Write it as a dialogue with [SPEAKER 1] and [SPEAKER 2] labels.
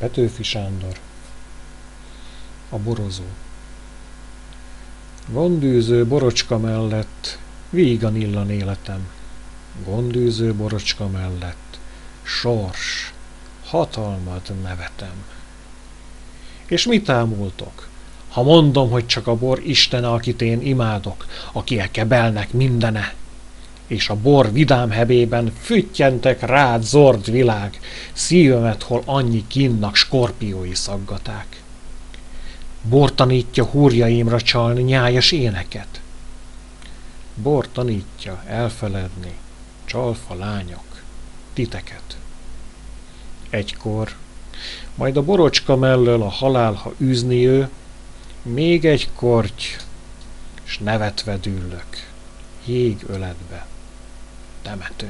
[SPEAKER 1] Petőfi Sándor A borozó Gondűző borocska mellett vígan illan életem. Gondűző borocska mellett sors, hatalmad nevetem. És mit ámultok? Ha mondom, hogy csak a bor Istene, akit én imádok, aki e kebelnek mindene, és a bor vidám hebében füttyentek rád zord világ, szívemet, hol annyi kinnak skorpiói szaggaták. Bor tanítja húrjaimra csalni nyájas éneket. Bor tanítja elfeledni, csalfa lányok, titeket. Egykor, majd a borocska mellől a halál, ha űzni ő, még egy korty, s nevetve dűlök, jég öletbe, 对。